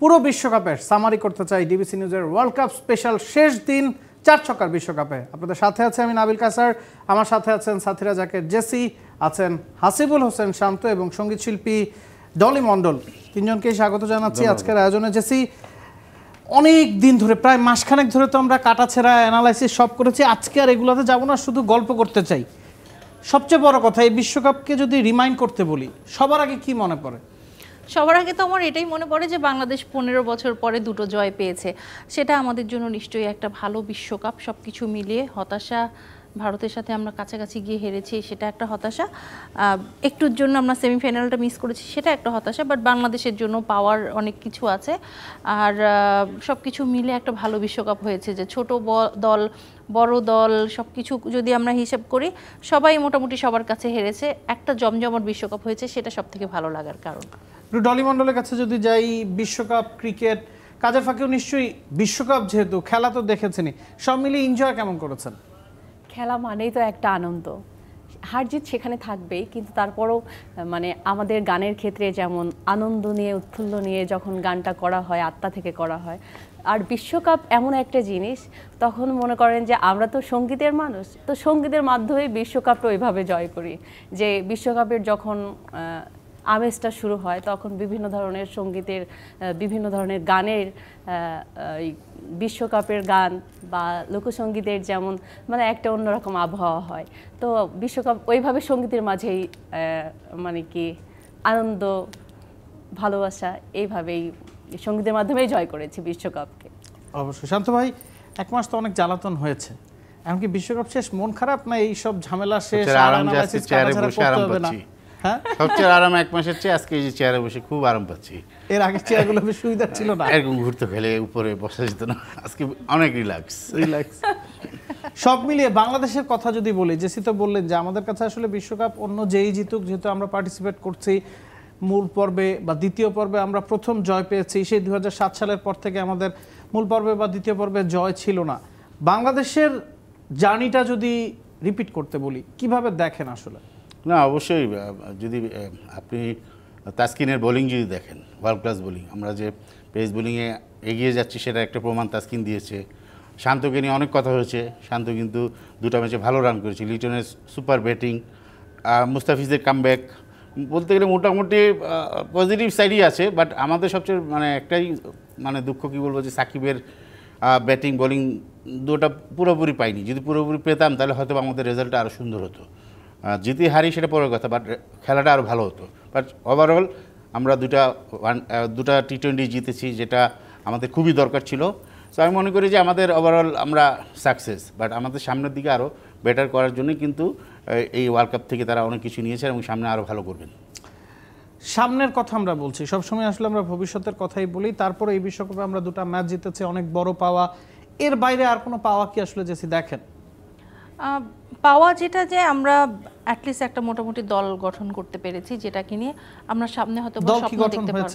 পুরো বিশ্বকাপের সামারি করতে চাই ডিবিসি নিউজের ওয়ার্ল্ড কাপ স্পেশাল শেষ দিন চার ছক্কার বিশ্বকাপে। আপনাদের সাথে আছে আমি নাবিল কাসার। আমার সাথে আছেন সাথীরা জাকের জেসি আছেন হাসিবুল হোসেন শান্ত এবং সংগীত শিল্পী ডলি মণ্ডল। তিনজনকেই স্বাগত জানাচ্ছি আজকের আয়োজনে। জেসি অনেক দিন ধরে প্রায় মাসখানেক ধরে তো আমরা কাটাছেড়া অ্যানালাইসিস সব করেছি। আজকে আর এগুলোতে যাব না শুধু গল্প করতে চাই। সবচেয়ে বড় কথা এই বিশ্বকাপকে যদি রিমাইন্ড করতে বলি সবার আগে কি মনে পড়ে? সবার আগে তো আমার এটাই মনে পড়ে যে বাংলাদেশ পনেরো বছর পরে দুটো জয় পেয়েছে। সেটা আমাদের জন্য নিশ্চয়ই একটা ভালো বিশ্বকাপ সব কিছু মিলিয়ে হতাশা, ভারতের সাথে আমরা কাছাকাছি গিয়ে হেরেছি, সেটা একটা হতাশা। একটুর জন্য আমরা সেমিফাইনালটা মিস করেছি, সেটা একটা হতাশা বাট বাংলাদেশের জন্য পাওয়ার অনেক কিছু আছে। আর সব কিছু মিলে একটা ভালো বিশ্বকাপ হয়েছে যে ছোট দল, বড় দল সব কিছু যদি আমরা হিসেব করি, সবাই মোটামুটি সবার কাছে হেরেছে। একটা জমজমট বিশ্বকাপ হয়েছে, সেটা সব থেকে ভালো লাগার কারণ। একটু ডলি মণ্ডলের কাছে যদি যাই, বিশ্বকাপ ক্রিকেট, কাজের ফাঁকেও নিশ্চয়ই বিশ্বকাপ যেহেতু, খেলা তো দেখেছেনই। সব মিলিয়ে এনজয় কেমন করেছেন? খেলা মানেই তো একটা আনন্দ। হার জিত সেখানে থাকবেই, কিন্তু তারপরও মানে আমাদের গানের ক্ষেত্রে যেমন আনন্দ নিয়ে, উৎফুল্ল নিয়ে যখন গানটা করা হয়, আত্মা থেকে করা হয়, আর বিশ্বকাপ এমন একটা জিনিস, তখন মনে করেন যে আমরা তো সঙ্গীতের মানুষ, তো সঙ্গীতের মাধ্যমে বিশ্বকাপটা ওইভাবে জয় করি। যে বিশ্বকাপের যখন আমেজটা শুরু হয় তখন বিভিন্ন ধরনের সঙ্গীতের বিভিন্ন ধরনের গানের বিশ্বকাপের গান বা লোকসঙ্গীতের যেমন মানে একটা অন্যরকম আবহাওয়া হয়। তো বিশ্বকাপ ওইভাবে সঙ্গীতের মাঝেই মানে কি আনন্দ ভালোবাসা এইভাবেই সঙ্গীতের মাধ্যমেই জয় করেছি বিশ্বকাপকে। অবশ্যই। শান্ত ভাই এক মাস তো অনেক জ্বালাতন হয়েছে। এমনকি বিশ্বকাপ শেষ মন খারাপ না এই সব ঝামেলা শেষ আরাম যে চেয়ারে বসে আরাম হবে পাচ্ছি। হ্যাঁ? সবচেয়ে আরাম এক মাসের চেয়ে আজকে এই যে চেয়ারে বসে খুব আরাম পাচ্ছি। এর আগে চেয়ারগুলো বেশ সুবিধা ছিল না? এরকম ঘুরতে খেলে উপরে বসা যেত না। আজকে অনেক রিল্যাক্স রিল্যাক্স সব মিলিয়ে বাংলাদেশের কথা যদি বলি জেসি তো বললেন যে আমাদের কাছে আসলে বিশ্বকাপ অন্য যেই জিতুক যেহেতু আমরা পার্টিসিপেট করছি মূল পর্বে বা দ্বিতীয় পর্বে আমরা প্রথম জয় পেয়েছি সেই দু হাজার সাত সালের পর থেকে আমাদের মূল পর্বে বা দ্বিতীয় পর্বে জয় ছিল না। বাংলাদেশের জার্নিটা যদি রিপিট করতে বলি কীভাবে দেখেন আসলে? না, অবশ্যই যদি আপনি তাস্কিনের বোলিং যদি দেখেন ওয়ার্ল্ড ক্লাস বোলিং, আমরা যে পেস বোলিংয়ে এগিয়ে যাচ্ছি সেটা একটা প্রমাণ তাস্কিন দিয়েছে। শান্তকে নিয়ে অনেক কথা হয়েছে। শান্ত কিন্তু দুটো ম্যাচে ভালো রান করেছে। লিটনের সুপার ব্যাটিং মুস্তাফিজের কামব্যাক বলতে গেলে মোটামুটি পজিটিভ সাইডই আছে বাট আমাদের সবচেয়ে মানে একটাই মানে দুঃখ কী বলব যে সাকিবের ব্যাটিং বোলিং দুটা পুরোপুরি পাইনি। যদি পুরোপুরি পেতাম, তাহলে হয়তো আমাদের রেজাল্টটা আরও সুন্দর হতো। জিতি হারি সেটা পরের কথা বাট খেলাটা আরও ভালো হতো। বাট ওভারঅল আমরা দুটা ওয়ান দুটা টি টোয়েন্টি জিতেছি যেটা আমাদের খুবই দরকার ছিল। সো আমি মনে করি যে আমাদের ওভারঅল আমরা সাকসেস বাট আমাদের সামনের দিকে আরও বেটার করার জন্যই কিন্তু এই ওয়ার্ল্ড কাপ থেকে তারা অনেক কিছু নিয়েছে এবং সামনে আরও ভালো করবেন। সামনের কথা আমরা বলছি। সবসময় আসলে আমরা ভবিষ্যতের কথাই বলি। তারপরে এই বিশ্বকাপে আমরা দুটো ম্যাচ জিতেছি অনেক বড় পাওয়া। এর বাইরে আর কোনো পাওয়া কি আসলে জেসি দেখেন? পাওয়া যেটা যে আমরা অ্যাটলিস্ট একটা মোটামুটি দল গঠন করতে পেরেছি যেটাকে নিয়ে আমরা সামনে হয়তো স্বপ্ন দেখতে? পারব।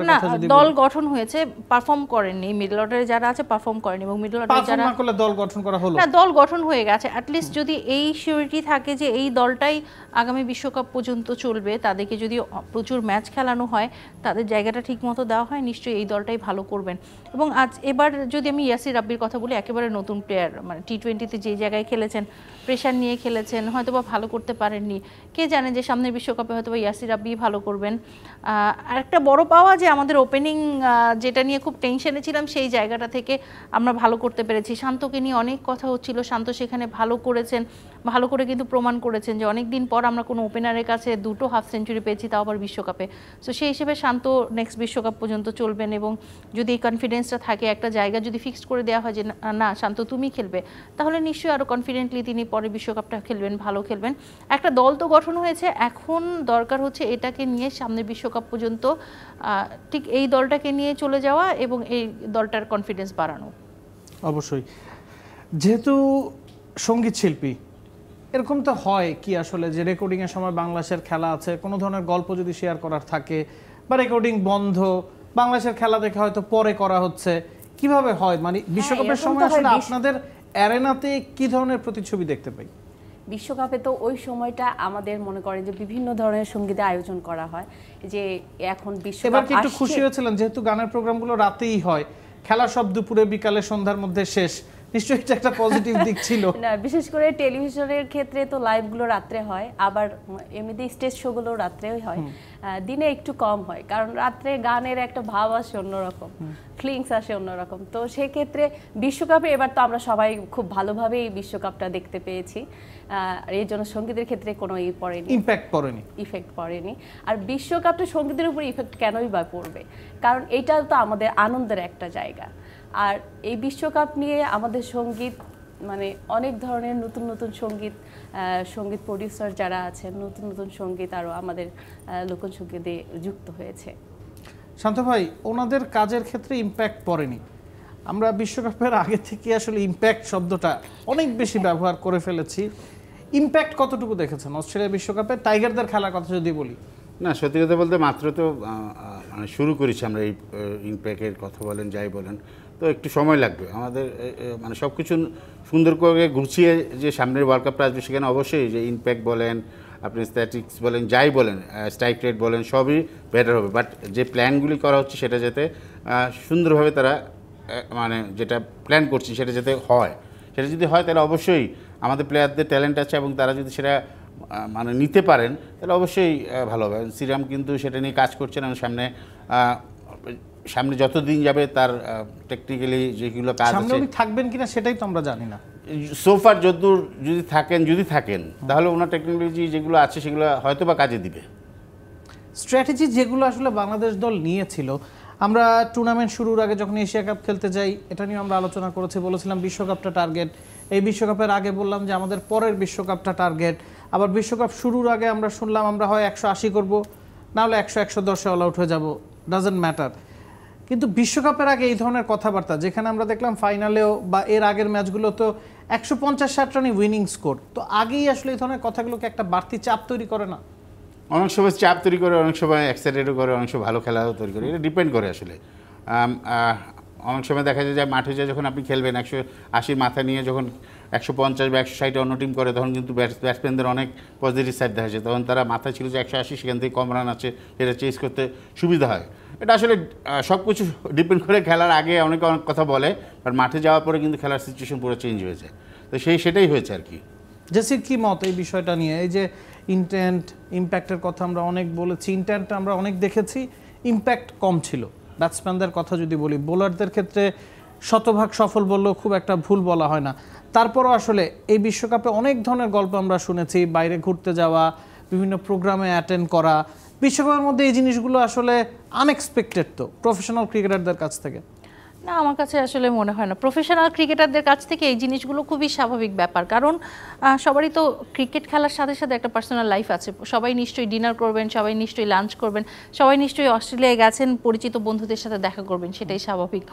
এর না কথা যদি দল গঠন হয়েছে পারফর্ম করেননি। মিডল অর্ডারে যারা আছে পারফর্ম করেনি এবং মিডল অর্ডারে যারা না করলে দল গঠন করা হলো। না দল গঠন হয়ে গেছে। অ্যাটলিস্ট যদি এই সিউরিটি থাকে যে এই দলটাই আগামী বিশ্বকাপ পর্যন্ত চলবে তাদেরকে যদি প্রচুর ম্যাচ খেলানো হয় তাদের জায়গাটা ঠিক মতো দেওয়া হয় নিশ্চয়ই এই দলটাই ভালো করবেন। এবং আজ এবার যদি আমি ইয়াসির রাব্বির কথা বলি একেবারে নতুন প্লেয়ার মানে টি টোয়েন্টিতে যে জায়গায় খেলেছেন প্রেশার নিয়ে খেলেছেন হয়তো বা ভালো করতে পারেননি। কে জানে যে সামনের বিশ্বকাপে হয়তো বা ইয়াসির রাব্বি ভালো করবেন। আর একটা বড় পাওয়া যে আমাদের ওপেনিং যেটা নিয়ে খুব টেনশনে ছিলাম সেই জায়গাটা থেকে আমরা ভালো করতে পেরেছি। শান্তকে নিয়ে অনেক কথা হচ্ছিল। শান্ত সেখানে ভালো করেছেন, ভালো করে কিন্তু প্রমাণ করেছেন যে অনেক দিন পর আমরা কোনো ওপেনারের কাছে দুটো হাফ সেঞ্চুরি পেয়েছি, তাও আবার বিশ্বকাপে। সো সেই হিসেবে শান্ত নেক্সট বিশ্বকাপ পর্যন্ত চলবেন এবং যদি এই কনফিডেন্সটা থাকে, একটা জায়গা যদি ফিক্সড করে দেওয়া হয় যে না শান্ত তুমি খেলবে, তাহলে নিশ্চয়ই আরও কনফিডেন্টলি তিনি পরে বিশ্বকাপটা খেলবেন ভালো খেলবেন। একটা দল তো গঠন হয়েছে এখন দরকার হচ্ছে এটাকে নিয়ে সামনের বিশ্বকাপ পর্যন্ত ঠিক এই দলটাকে নিয়ে চলে যাওয়া এবং এই দলটার কনফিডেন্স বাড়ানো। অবশ্যই। যেহেতু সংগীত শিল্পী এরকম তো হয় কি আসলে যে রেকর্ডিং এর সময় বাংলাদেশের খেলা আছে কোনো ধরনের গল্প যদি শেয়ার করার থাকে বা রেকর্ডিং বন্ধ বাংলাদেশের খেলা দেখে হয়তো পরে করা হচ্ছে কীভাবে হয়? মানে বিশ্বকাপের সময় আসলে আপনাদের অ্যারেনাতে কি ধরনের প্রতিচ্ছবি দেখতে পাই? বিশ্বকাপে তো ওই সময়টা আমাদের মনে করেন যে বিভিন্ন ধরনের সঙ্গীতের আয়োজন করা হয় যে এখন বিশ্বকাপ একটু। খুশি হয়েছিলেন? যেহেতু গানের প্রোগ্রামগুলো রাতেই হয় খেলা সব দুপুরে বিকালে সন্ধ্যার মধ্যে শেষ। নিশ্চয়ই এটা একটা পজিটিভ দিক ছিল। না বিশেষ করে টেলিভিশনের ক্ষেত্রে তো লাইভগুলো রাত্রে হয় আবার এমনিতে স্টেজ শোগুলো রাত্রেও হয়। দিনে একটু কম হয়। কারণ রাত্রে গানের একটা ভাব আসে অন্যরকম ফিলিংস আসে অন্যরকম। তো সেক্ষেত্রে বিশ্বকাপে এবার তো আমরা সবাই খুব ভালোভাবে এই বিশ্বকাপটা দেখতে পেয়েছি। আর এই জন্য সঙ্গীতের ক্ষেত্রে কোনো ই পড়েনি। ইম্প্যাক্ট পড়েনি। ইফেক্ট পড়েনি। আর বিশ্বকাপটা সঙ্গীতের উপর ইফেক্ট কেনই বা পড়বে? কারণ এটা তো আমাদের আনন্দের একটা জায়গা। আর এই বিশ্বকাপ নিয়ে আমাদের সংগীত মানে অনেক ধরনের নতুন নতুন সংগীত সংগীত প্রডিউসার যারা আছেন নতুন নতুন সংগীত আরও আমাদের লোকসঙ্গীতে যুক্ত হয়েছে। শান্ত ভাই ওনাদের কাজের ক্ষেত্রে ইম্প্যাক্ট পড়েনি। আমরা বিশ্বকাপের আগে থেকে আসলে ইম্প্যাক্ট শব্দটা অনেক বেশি ব্যবহার করে ফেলেছি। ইম্প্যাক্ট কতটুকু দেখেছেন? অস্ট্রেলিয়া বিশ্বকাপে টাইগারদের খেলার কথা যদি বলি। না সত্যি কথা বলতে মাত্র তো মানে শুরু করেছি আমরা এই ইম্প্যাক্টের কথা বলেন যাই বলেন। তো একটু সময় লাগবে। আমাদের মানে সব কিছু সুন্দর করে গুছিয়ে যে সামনের ওয়ার্ল্ড কাপটা আসবে সেখানে অবশ্যই যে ইম্প্যাক্ট বলেন, আপনি স্ট্যাটিক্স বলেন, যাই বলেন স্ট্রাইক রেট বলেন, সবই বেটার হবে। বাট যে প্ল্যানগুলি করা হচ্ছে সেটা যাতে সুন্দরভাবে তারা মানে যেটা প্ল্যান করছি সেটা যাতে হয়। সেটা যদি হয় তাহলে অবশ্যই আমাদের প্লেয়ারদের ট্যালেন্ট আছে এবং তারা যদি সেটা মানে নিতে পারেন, তাহলে অবশ্যই ভালো হবে। সিরাম কিন্তু সেটা নিয়ে কাজ করছেন এবং সামনে সামনে যতদিন যাবে তার টেকনিক্যালি যেগুলো কাজ সামনে উনি থাকবেন কিনা সেটাই তো আমরা জানি না। সোফার যতদূর যদি থাকেন যদি থাকেন তাহলে ওনার টেকনোলজি যেগুলো আছে সেগুলো হয়তো বা কাজে দিবে। স্ট্র্যাটেজি যেগুলো আসলে বাংলাদেশ দল নিয়েছিল আমরা টুর্নামেন্ট শুরুর আগে যখন এশিয়া কাপ খেলতে যাই এটা নিয়ে আমরা আলোচনা করেছি বলেছিলাম বিশ্বকাপটা টার্গেট এই বিশ্বকাপের আগে বললাম যে আমাদের পরের বিশ্বকাপটা টার্গেট আবার বিশ্বকাপ শুরুর আগে আমরা শুনলাম আমরা হয় একশো আশি করব না হলে একশো একশো দশে অল আউট হয়ে যাব। ডাজেন্ট ম্যাটার কিন্তু বিশ্বকাপের আগে এই ধরনের কথাবার্তা, যেখানে আমরা দেখলাম ফাইনালেও বা এর আগের ম্যাচগুলো তো একশো পঞ্চাশ ষাট রানই উইনিং স্কোর তো আগেই আসলে এই ধরনের কথাগুলোকে একটা বাড়তি চাপ তৈরি করে না? অনেক সময় চাপ তৈরি করে, অনেক সময় এক্সাইটেডও করে, অনেক সময় ভালো খেলাও তৈরি করে, এটা ডিপেন্ড করে আসলে। অনেক সময় দেখা যায় যে মাঠে যায় যখন আপনি খেলবেন, একশো আশির মাথা নিয়ে যখন একশো পঞ্চাশ বা একশো ষাটে অন্য টিম করে, তখন কিন্তু ব্যাটসম্যানদের অনেক পজিটিভ সাইড দেখা যায়। তখন তারা মাথায় ছিল যে একশো আশি, সেখান থেকে কম রান আছে, সেটা চেস করতে সুবিধা হয়। এটা আসলে সব কিছু ডিপেন্ড করে খেলার আগে অনেকে অনেক কথা বলে আর মাঠে যাওয়ার পরে কিন্তু খেলার সিচুয়েশন পুরো চেঞ্জ হয়েছে তো সেই, সেটাই হয়েছে আর কি। জেসির কি মত এই বিষয়টা নিয়ে? এই যে ইন্টেন্ট ইম্প্যাক্টের কথা আমরা অনেক বলেছি ইন্টেন্ট আমরা অনেক দেখেছি ইম্প্যাক্ট কম ছিল। ব্যাটসম্যানদের কথা যদি বলি বোলারদের ক্ষেত্রে শতভাগ সফল বললেও খুব একটা ভুল বলা হয় না। তারপরও আসলে এই বিশ্বকাপে অনেক ধরনের গল্প আমরা শুনেছি, বাইরে ঘুরতে যাওয়া, বিভিন্ন প্রোগ্রামে অ্যাটেন্ড করা। বিশ্বকাপের মধ্যে এই জিনিসগুলো আসলে আনএক্সপেক্টেড তো প্রফেশনাল ক্রিকেটারদের কাছ থেকে। না, আমার কাছে আসলে মনে হয় না। প্রফেশনাল ক্রিকেটারদের কাছ থেকে এই জিনিসগুলো খুবই স্বাভাবিক ব্যাপার। কারণ সবারই তো ক্রিকেট খেলার সাথে সাথে একটা পার্সোনাল লাইফ আছে। সবাই নিশ্চয়ই ডিনার করবেন, সবাই নিশ্চয়ই লাঞ্চ করবেন, সবাই নিশ্চয়ই অস্ট্রেলিয়ায় গেছেন, পরিচিত বন্ধুদের সাথে দেখা করবেন, সেটাই স্বাভাবিক।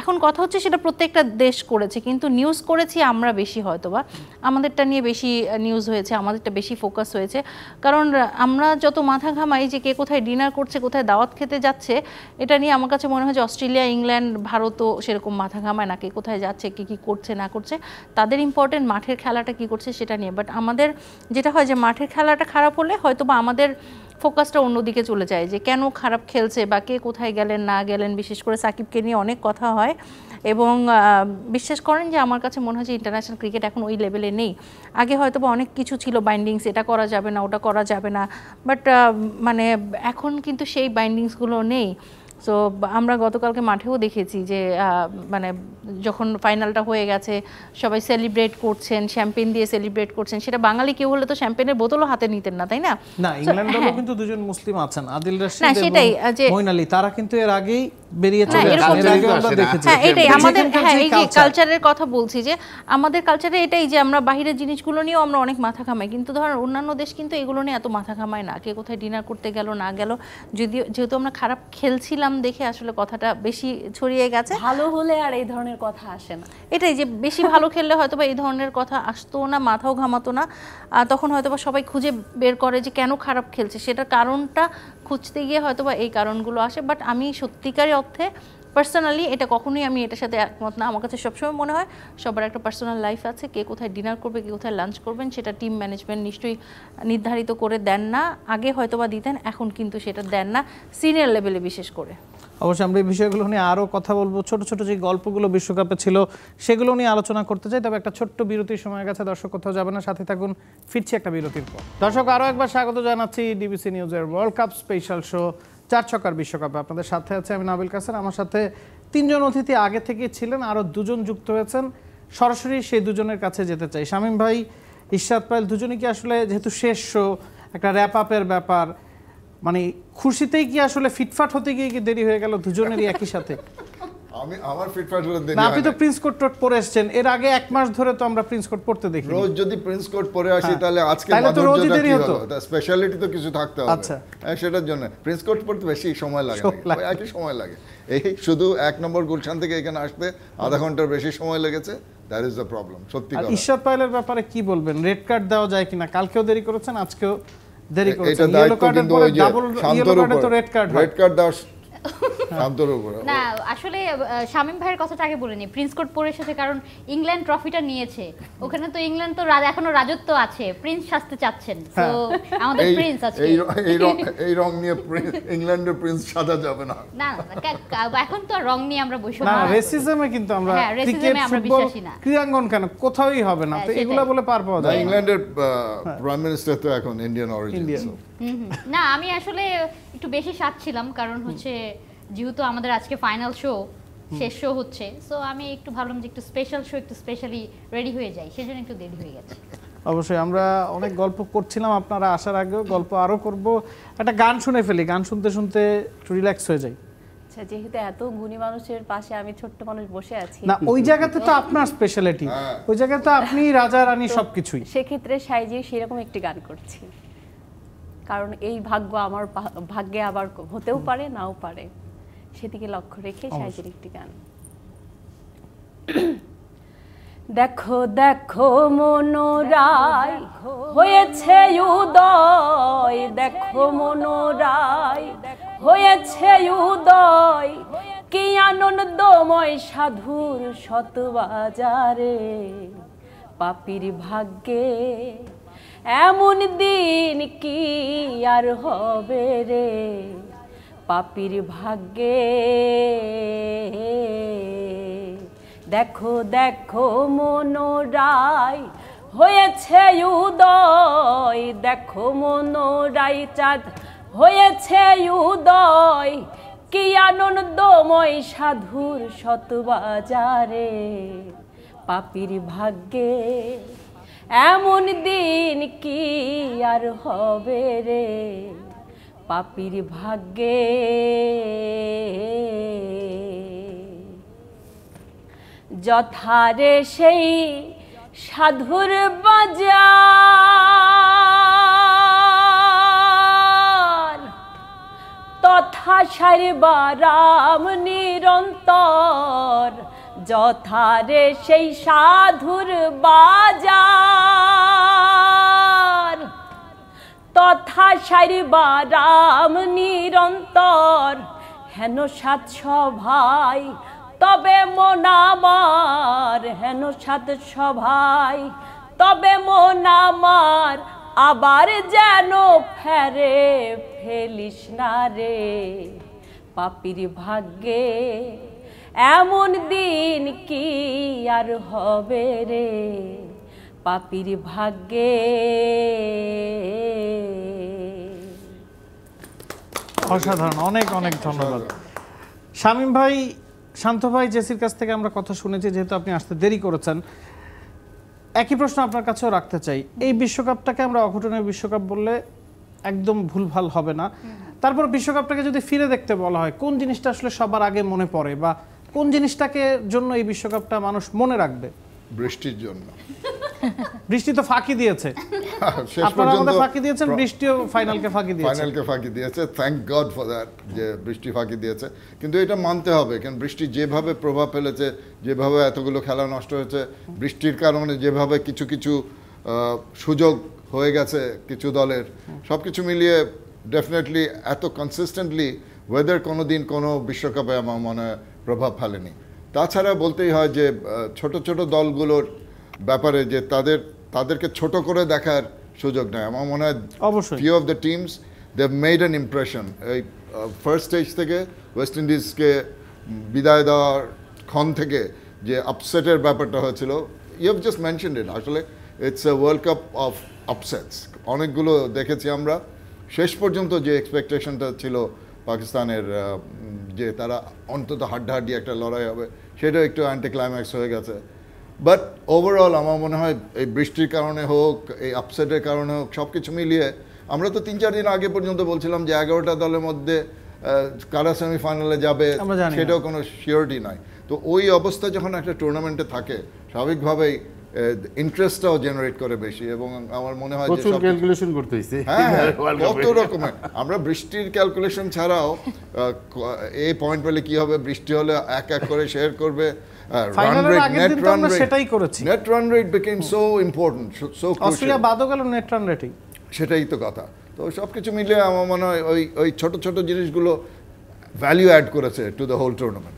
এখন কথা হচ্ছে সেটা প্রত্যেকটা দেশ করেছে, কিন্তু নিউজ করেছি আমরা বেশি হয়তো বা আমাদেরটা নিয়ে বেশি নিউজ হয়েছে, আমাদেরটা বেশি ফোকাস হয়েছে। কারণ আমরা যত মাথা ঘামাই যে কে কোথায় ডিনার করছে, কোথায় দাওয়াত খেতে যাচ্ছে, এটা নিয়ে আমার কাছে মনে হয় যে অস্ট্রেলিয়া, ইংল্যান্ড ভারতও সেরকম মাথা ঘামায় না, কে কোথায় যাচ্ছে, কে কী করছে, না করছে, তাদের ইম্পর্টেন্ট মাঠের খেলাটা কি করছে সেটা নিয়ে। বাট আমাদের যেটা হয় যে মাঠের খেলাটা খারাপ হলে হয়তো বা আমাদের ফোকাসটা অন্যদিকে চলে যায় যে কেন খারাপ খেলছে বা কে কোথায় গেলেন, না গেলেন। বিশেষ করে সাকিবকে নিয়ে অনেক কথা হয় এবং বিশ্বাস করেন যে আমার কাছে মনে হয় যে ইন্টারন্যাশনাল ক্রিকেট এখন ওই লেভেলে নেই। আগে হয়তো বা অনেক কিছু ছিল বাইন্ডিংস এটা করা যাবে না, ওটা করা যাবে না। বাট মানে এখন কিন্তু সেই বাইন্ডিংসগুলো নেই। সো আমরা গতকালকে মাঠেও দেখেছি যে মানে যখন ফাইনালটা হয়ে গেছে সবাই সেলিব্রেট করছেন শ্যাম্পেন দিয়ে সেলিব্রেট করছেন সেটা বাঙালি কেউ হলে তো শ্যাম্পেনের বোতলও হাতে নিতেন না তাই না? না হ্যাঁ। কিন্তু দুজন মুসলিম আছেন আদিল না, সেটাই, যে- মঈন আলী। তারা কিন্তু এর আগেই বেরিয়ে চলে না। দেখেছি। হ্যাঁ এটাই আমাদের হ্যাঁ এই যে কালচারের কথা বলছি যে আমাদের কালচারে এটাই যে আমরা বাইরের জিনিসগুলো নিয়েও আমরা অনেক মাথা ঘামাই কিন্তু ধর অন্যান্য দেশ কিন্তু এগুলো নিয়ে এত মাথা ঘামায় না। কে কোথায় ডিনার করতে গেল না গেল। যদিও যেহেতু আমরা খারাপ খেলছিলাম দেখে আসলে কথাটা বেশি ছড়িয়ে গেছে। ভালো হলে আর এই ধরনের কথা আসে না। এটাই যে বেশি ভালো খেললে হয়তো বা এই ধরনের কথা আসতো না মাথাও ঘামাতো না। তখন হয়তো বা সবাই খুঁজে বের করে যে কেন খারাপ খেলছে। সেটার কারণটা খুঁজতে গিয়ে হয়তো বা এই কারণগুলো আসে। বাট আমি সত্যিকারের অর্থে পার্সোনালি এটা কখনোই আমি এটার সাথে একমত না। আমার কাছে সবসময় মনে হয় সবার একটা পার্সোনাল লাইফ আছে। কে কোথায় ডিনার করবে, কে কোথায় লাঞ্চ করবেন, সেটা টিম ম্যানেজমেন্ট নিশ্চয়ই নির্ধারিত করে দেন না। আগে হয়তোবা দিতেন, এখন কিন্তু সেটা দেন না সিনিয়র লেভেলে বিশেষ করে। অবশ্যই আমরা এই বিষয়গুলো নিয়ে আরও কথা বলব। ছোট ছোট যে গল্পগুলো বিশ্বকাপে ছিল, সেগুলো নিয়ে আলোচনা করতে চাই, তবে একটা ছোট্ট বিরতির সময় গেছে দর্শক কোথাও যাবে না। সাথে থাকুন, ফিরছি একটা বিরতির পর। দর্শক আরও একবার স্বাগত জানাচ্ছি ডিবিসি নিউজের ওয়ার্ল্ড কাপ স্পেশাল শো চার ছকার বিশ্বকাপে। আপনাদের সাথে আছে আমি নাবিল কাসের আমার সাথে তিনজন অতিথি আগে থেকে ছিলেন, আরও দুজন যুক্ত হয়েছেন। সরাসরি সেই দুজনের কাছে যেতে চাই। শামীম ভাই ইশরাত পায়েল দুজনই কি আসলে যেহেতু শেষ শো, একটা র্যাপ আপের ব্যাপার মানে খুশিতেই কি আসলে ফিটফাট হতে গিয়ে কি দেরি হয়ে গেল? দুজনেরই একই সাথে। আমি আমার ফিটফাট হলে দেরি না আপনি তো প্রিন্স কোট টোট পরে এসেছেন। এর আগে এক মাস ধরে তো আমরা প্রিন্স কোট পড়তে দেখি রোজ যদি প্রিন্স কোট পরে আসি হ্যাঁ। তাহলে আজকে তাহলে তো রোজই দেরি হতো। স্পেশালিটি তো কিছু থাকতে হবে। আচ্ছা। হ্যাঁ সেটার জন্য। প্রিন্স কোট পড়তে বেশি সময় লাগে ওই একই সময় লাগে। এই শুধু এক নম্বর গুলশান থেকে এখানে আসতে আধা ঘণ্টার বেশি সময় লেগেছে। দ্যাট ইজ দ্য প্রবলেম সত্যি কথা। ঈশ্বর পাইলের ব্যাপারে কি বলবেন? রেড কার্ড দেওয়া যায় কিনা? কালকেও দেরি করেছেন আজকেও দেরি করেছেন। ইয়েলো কার্ডের পরে ডাবল ইয়েলো কার্ডে তো রেড কার্ড রেড কার্ড দেওয়ার শান্তর উপরে। না আসলে শামীম ভাইয়ের কথাটা আগে বলে নি। প্রিন্স কোট পরে এসেছে কারণ ইংল্যান্ড ট্রফিটা নিয়েছে। ওখানে তো ইংল্যান্ড তো এখনও রাজত্ব আছে। প্রিন্স সাজতে চাচ্ছেন। তো আমাদের প্রিন্স আছে এই এই রং এই রং নিয়ে প্রিন্স- ইংল্যান্ডের প্রিন্স সাজা যাবে না। না এখন তো রং নিয়ে আমরা বসে না রেসিজমে কিন্তু আমরা হ্যাঁ, ক্রিকেট ফুটবল ক্রীড়াঙ্গন কেন? কোথাওই হবে না। হ্যাঁ, তো এগুলা বলে পার পাওয়া না যায় ইংল্যান্ডের প্রাইম মিনিস্টার তো এখন ইন্ডিয়ান অরিজিন। না আমি আসলে একটু বেশি সাজছিলাম কারণ হচ্ছে যেহেতু আমাদের আজকে ফাইনাল শো শেষ শো হচ্ছে সো আমি একটু ভাবলাম যে একটু স্পেশাল শো একটু স্পেশালি রেডি হয়ে যাই সেজন্য একটু দেরি হয়ে গেছে। অবশ্যই আমরা অনেক গল্প করছিলাম আপনারা আসার আগেও গল্প আরও করব। একটা গান শুনে ফেলি গান শুনতে শুনতে একটু রিল্যাক্স হয়ে যাই। আচ্ছা যেহেতু এত গুণী মানুষের পাশে আমি ছোট্ট মানুষ বসে আছি। না ওই জায়গাতে তো আপনার স্পেশালিটি ওই জায়গায় তো আপনি রাজা রানী সবকিছুই। সেক্ষেত্রে সাইজে সেরকম একটি গান করছি। কারণ এই ভাগ্য আমার ভাগ্যে আবার হতেও পারে নাও পারে। সেদিকে লক্ষ্য রেখে সাইজের একটি গান। দেখো দেখো মনোরায় হয়েছে উদয়। দেখো মনোরায় হয়েছে উদয়। কি আনন্দময় সাধুর শতবাজারে। পাপির ভাগ্যে এমন দিন কি আর হবে রে? পাপির ভাগ্যে। দেখো দেখো মনোরায় হয়েছে উদয়। দেখো মনোরায় চাঁদ হয়েছে উদয়। কি আনন্দময় সাধুর শতবাজারে। পাপির ভাগ্যে। এমন দিন কি আর হবে রে? পাপির ভাগ্যে। যথারে সেই সাধুর বাজার, তথা সারিবারাম নিরন্তর। যথারে সেই সাধুর বাজার। তথা সারিবারাম নিরন্তর, হেন সাত সভাই তবে মন আমার, হেন সাত সভাই তবে মন আমার, আবার যেন ফেরে ফেলিস না রে। পাপির ভাগ্যে এমন দিন কি আর হবে রে পাপির ভাগ্যে? অসাধারণ অনেক অনেক ধন্যবাদ। শামীম ভাই শান্ত ভাই জেসির কাছ থেকে আমরা কথা শুনেছি যেহেতু আপনি আসতে দেরি করেছেন। একই প্রশ্ন আপনার কাছেও রাখতে চাই। এই বিশ্বকাপটাকে আমরা অঘটনের বিশ্বকাপ বললে একদম ভুলভাল হবে না। তারপর বিশ্বকাপটাকে যদি ফিরে দেখতে বলা হয় কোন জিনিসটা আসলে সবার আগে মনে পড়ে বা কোন জিনিসটাকে জন্য এই বিশ্বকাপটা মানুষ মনে রাখবে? বৃষ্টির জন্য। বৃষ্টি তো ফাঁকি দিয়েছে। শেষ আপনারা আমাদের ফাঁকি দিয়েছেন বৃষ্টিও ফাইনালকে ফাঁকি দিয়েছে। ফাইনালকে ফাঁকি দিয়েছে। থ্যাংক গড ফর দ্যাট যে বৃষ্টি ফাঁকি দিয়েছে। কিন্তু এটা মানতে হবে কারণ বৃষ্টি যেভাবে প্রভাব ফেলেছে যেভাবে এতগুলো খেলা নষ্ট হয়েছে বৃষ্টির কারণে যেভাবে কিছু কিছু সুযোগ হয়ে গেছে কিছু দলের সব কিছু মিলিয়ে ডেফিনেটলি এত কনসিস্টেন্টলি ওয়েদার কোনো দিন কোনো বিশ্বকাপে আমার মনে হয় প্রভাব ফেলেনি। তাছাড়া বলতেই হয় যে ছোট ছোট দলগুলোর ব্যাপারে যে তাদের তাদেরকে ছোট করে দেখার সুযোগ নেয় আমার মনে হয়। Few of the teams they made an impression এই ফার্স্ট স্টেজ থেকে ওয়েস্ট ইন্ডিজকে বিদায় দেওয়ার ক্ষণ থেকে যে আপসেটের ব্যাপারটা হয়েছিল you have just mention it আসলে it's a world cup of upsets অনেকগুলো দেখেছি আমরা। শেষ পর্যন্ত যে এক্সপেকটেশনটা ছিল পাকিস্তানের যে তারা অন্তত হাড্ডাহাড্ডি একটা লড়াই হবে সেটা একটু অ্যান্টি ক্লাইম্যাক্স হয়ে গেছে বাট ওভারঅল আমার মনে হয় এই বৃষ্টির কারণে হোক এই আপসেটের কারণে হোক সব কিছু মিলিয়ে আমরা তো তিন চার দিন আগে পর্যন্ত বলছিলাম যে এগারোটা দলের মধ্যে কারা সেমিফাইনালে যাবে। সেটাও কোনো শিওরিটি নাই তো ওই অবস্থা যখন একটা টুর্নামেন্টে থাকে স্বাভাবিকভাবেই ইন্টারেস্টটাও জেনারেট করে বেশি এবং আমার মনে হয় যে প্রচুর ক্যালকুলেশন করতে হয়েছে হ্যাঁ হ্যাঁ, কত। রকমের। আমরা বৃষ্টির ক্যালকুলেশন ছাড়াও আহ, এই পয়েন্ট পেলে কি হবে? বৃষ্টি হলে এক এক করে শেয়ার করবে। Run rate net run rate সেটাই করেছি। Net run rate became so important so Australia বাদও গেল নেট রান রেটিং সেটাই তো কথা। তো সব কিছু মিলিয়ে আমার মনে হয় ওই ওই ছোট ছোট জিনিসগুলো ভ্যালু অ্যাড করেছে টু দ্য হোল টুর্নামেন্ট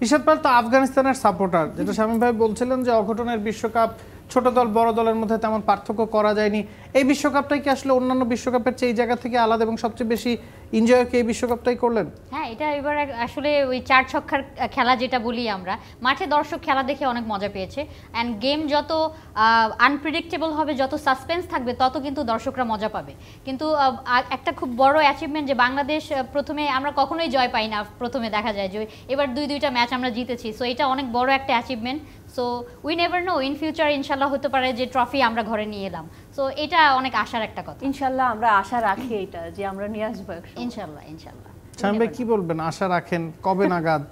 ইশাদ পাল তো আফগানিস্তানের সাপোর্টার যেটা স্বামী ভাই বলছিলেন যে অঘটনের বিশ্বকাপ ছোট দল, বড় দলের মধ্যে তেমন পার্থক্য করা যায়নি। এই বিশ্বকাপটাই কি আসলে অন্যান্য বিশ্বকাপের চেয়ে এই জায়গা থেকে আলাদা এবং সবচেয়ে বেশি এনজয় এই বিশ্বকাপটাই করলেন? হ্যাঁ এটা এবার আসলে ওই চার ছক্কার খেলা যেটা বলি আমরা, মাঠে দর্শক খেলা দেখে অনেক মজা পেয়েছে। অ্যান্ড গেম যত আনপ্রিডিক্টেবল হবে, যত সাসপেন্স থাকবে, তত কিন্তু দর্শকরা মজা পাবে। কিন্তু একটা খুব বড় অ্যাচিভমেন্ট যে বাংলাদেশ প্রথমে আমরা কখনোই জয় পাই না, প্রথমে দেখা যায় যে এবার দুই দুইটা ম্যাচ আমরা জিতেছি। সো এটা অনেক বড় একটা achievement so we never know in future ইনশাল্লাহ হতে পারে যে ট্রফি আমরা ঘরে নিয়ে এলাম। সো এটা অনেক আশার একটা কথা। ইনশাল্লাহ আমরা আশা রাখি এটা যে আমরা নিয়ে আসব ইনশাল্লাহ ইনশাল্লাহ সামনে কি বলবেন? আশা রাখেন কবে নাগাদ?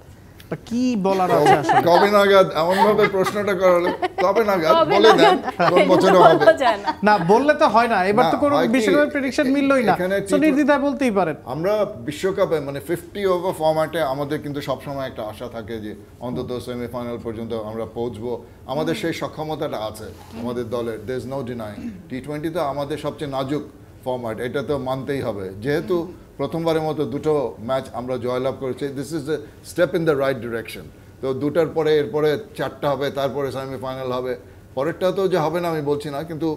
কি বলার আছে আসলে? কবে নাগাদ? এমন ভাবে প্রশ্নটা করা হলো কবে নাগাদ? বলে দেন কোন বছরে হবে। না। না বললে তো হয় না। এবার তো কোনো বিশ্বকাপের প্রেডিকশন মিললই না। তো নির্দ্বিধায় বলতেই পারেন। আমরা বিশ্বকাপে মানে ফিফটি ওভার ফর্ম্যাটে আমাদের কিন্তু সবসময় একটা আশা থাকে যে অন্তত সেমিফাইনাল পর্যন্ত আমরা পৌঁছবো। আমাদের সেই সক্ষমতাটা আছে আমাদের দলের। There is no denying T টোয়েন্টিতে আমাদের সবচেয়ে নাজুক ফর্ম্যাট এটা তো মানতেই হবে। যেহেতু প্রথমবারের মতো দুটো ম্যাচ আমরা জয়লাভ করেছি। This is a step in the right direction তো দুটার পরে এরপরে চারটা হবে তারপরে সেমিফাইনাল হবে। পরেরটা তো যে হবে না আমি বলছি না কিন্তু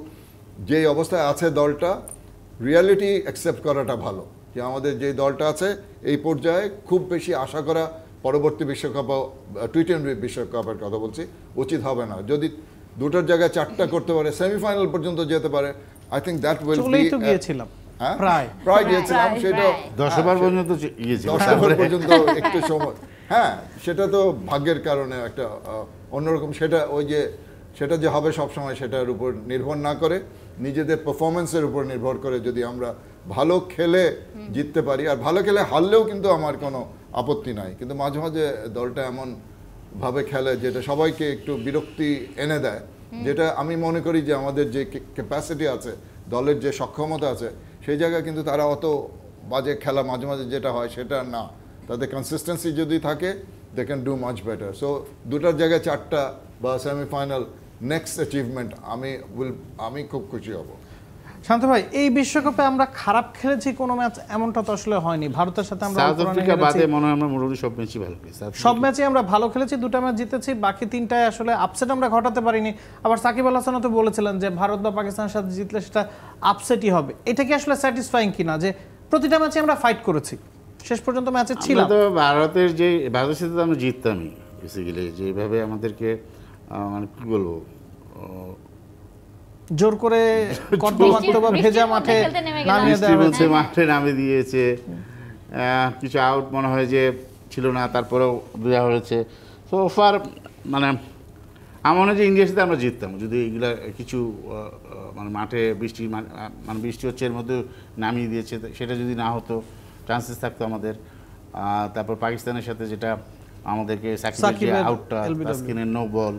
যেই অবস্থায় আছে দলটা রিয়ালিটি অ্যাকসেপ্ট করাটা ভালো। যে আমাদের যে দলটা আছে এই পর্যায়ে খুব বেশি আশা করা পরবর্তী বিশ্বকাপ টি টোয়েন্টি বিশ্বকাপের কথা বলছি উচিত হবে না। যদি দুটোর জায়গায় চারটা করতে পারে সেমিফাইনাল পর্যন্ত যেতে পারে আই থিঙ্ক দ্যাট উইল তো গিয়েছিলাম। প্রায়। প্রায় গিয়েছিলাম সেটা প্রায়। দশ ওভার পর্যন্ত যে- গিয়েছিল দশ তারপরে ওভার পর্যন্ত একটু সময়। হ্যাঁ সেটা তো ভাগ্যের কারণে একটা অন্যরকম সেটা ওই যে সেটা যে হবে সব সময় সেটার উপর নির্ভর না করে নিজেদের পারফরমেন্সের উপর নির্ভর করে যদি আমরা ভালো খেলে জিততে পারি আর ভালো খেলে হারলেও কিন্তু আমার কোনো আপত্তি নাই। কিন্তু মাঝে মাঝে দলটা এমন ভাবে খেলে যেটা সবাইকে একটু বিরক্তি এনে দেয় যেটা আমি মনে করি যে আমাদের যে ক্যাপাসিটি আছে দলের যে সক্ষমতা আছে সেই জায়গায় কিন্তু তারা অত বাজে খেলা মাঝে মাঝে যেটা হয় সেটা না। তাদের কনসিস্টেন্সি যদি থাকে they can do much better so দুটার জায়গায় চারটা বা সেমিফাইনাল নেক্সট অ্যাচিভমেন্ট আমি উইল আমি খুব খুশি হব। শান্ত ভাই এই বিশ্বকাপে আমরা খারাপ খেলেছি কোনো ম্যাচ এমনটা তো আসলে হয়নি। ভারতের সাথে আমরা সাউথ আফ্রিকা বাদে মনে হয় আমরা মোটামুটি সব ম্যাচই ভালো South সব ম্যাচে আমরা ভালো খেলেছি দুটা ম্যাচ জিতেছি বাকি তিনটায় আসলে আপসেট আমরা ঘটাতে পারিনি। আবার সাকিব আল হাসানও তো বলেছিলেন যে ভারত বা পাকিস্তানের সাথে জিতলে সেটা আপসেটই হবে। এটা কি আসলে স্যাটিসফাইং কিনা? যে প্রতিটা ম্যাচে আমরা ফাইট করেছি। শেষ পর্যন্ত ম্যাচে ছিলাম। তো ভারতের যে ভারতের সাথে তো আমরা জিততামই বেসিক্যালি যেভাবে আমাদেরকে মানে কি বলব জোর করে বা ভেজা মাঠে। নামিয়ে দেওয়া হয়েছে। মাঠে নামে দিয়েছে। কিছু আউট মনে হয় যে ছিল না তারপরেও দেওয়া হয়েছে। তো ফার মানে আমার মনে হয় যে ইন্ডিয়ার সাথে আমরা জিততাম। যদি এগুলা কিছু মানে মাঠে বৃষ্টি মানে মানে বৃষ্টি হচ্ছে এর মধ্যে নামিয়ে দিয়েছে সেটা যদি না হতো চান্সেস থাকতো আমাদের। তারপর পাকিস্তানের সাথে যেটা আমাদেরকে সাকিবের আউটটা তাস্কিনের নো বল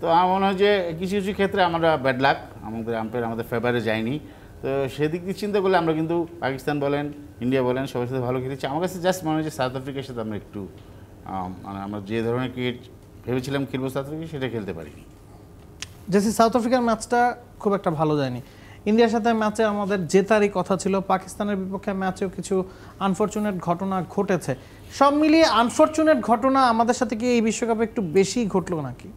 তো আমার মনে হয় যে কিছু কিছু ক্ষেত্রে আমরা ব্যাড লাক আমাদের আম্পায়ার আমাদের ফেভারে যায়নি। তো সেদিক দিয়ে চিন্তা করলে আমরা কিন্তু পাকিস্তান বলেন ইন্ডিয়া বলেন, সবার সাথে ভালো খেলেছি। আমার কাছে জাস্ট মনে হয় যে সাউথ আফ্রিকার সাথে আমরা একটু মানে আমরা যে ধরনের ক্রিকেট ভেবেছিলাম খেলব সাউথ আফ্রিকা সেটা খেলতে পারিনি। জেসি সাউথ আফ্রিকার ম্যাচটা খুব একটা ভালো যায়নি। ইন্ডিয়ার সাথে ম্যাচে আমাদের জেতারই কথা ছিল, পাকিস্তানের বিপক্ষে ম্যাচেও কিছু আনফরচুনেট ঘটনা ঘটেছে। সব মিলিয়ে আনফরচুনেট ঘটনা আমাদের সাথে কি এই বিশ্বকাপে একটু বেশি ঘটলো নাকি?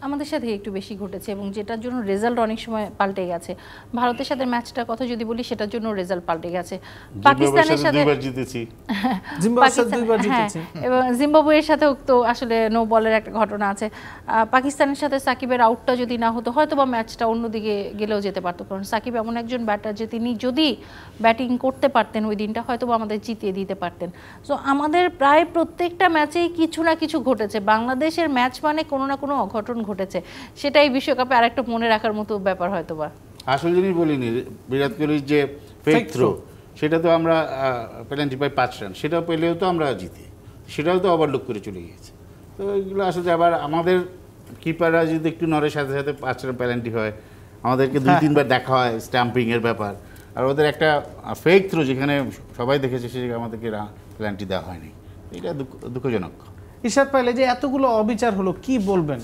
আমাদের সাথে একটু বেশি ঘটেছে এবং যেটার জন্য রেজাল্ট অনেক সময় পাল্টে গেছে। ভারতের সাথে ম্যাচটার কথা যদি বলি সেটার জন্য রেজাল্ট পাল্টে গেছে। পাকিস্তানের সাথে দুইবার জিতেছি। পাকিস্তান- দুইবার হ্যাঁ, জিতেছি। এবং জিম্বাবুয়ের সাথেও তো আসলে নো বলের একটা ঘটনা আছে। পাকিস্তানের সাথে সাকিবের আউটটা যদি না হতো হয়তো বা ম্যাচটা অন্যদিকে গেলেও যেতে পারতো। কারণ সাকিব এমন একজন ব্যাটার যে তিনি যদি ব্যাটিং করতে পারতেন ওই দিনটা হয়তো বা আমাদের জিতিয়ে দিতে পারতেন। সো আমাদের প্রায় প্রত্যেকটা ম্যাচেই কিছু না কিছু ঘটেছে। বাংলাদেশের ম্যাচ মানে কোনো না কোনো অঘটন ঘটেছে। সেটাই বিশ্বকাপে আরেকটা মনে রাখার মতো ব্যাপার হয়তো বা আসল জিনিস বলিনি বিরাট কোহলির যে ফেক থ্রো সেটা তো আমরা পেনাল্টি পাই পাঁচ রান সেটাও পেলেও তো আমরা জিতি। সেটাও তো ওভারলুক করে চলে গিয়েছে। তো এগুলো আসলে আবার আমাদের কিপাররা যদি একটু নড়ে সাথে সাথে পাঁচ রান পেনাল্টি হয় আমাদেরকে দুই হ্যাঁ। তিনবার দেখা হয় স্ট্যাম্পিং এর ব্যাপার। আর ওদের একটা ফেক থ্রো যেখানে সবাই দেখেছে সেখানে আমাদেরকে পেনাল্টি দেওয়া হয়নি। এটা দুঃখজনক। ইশাদ পাইলে যে এতগুলো অবিচার হলো কি বলবেন?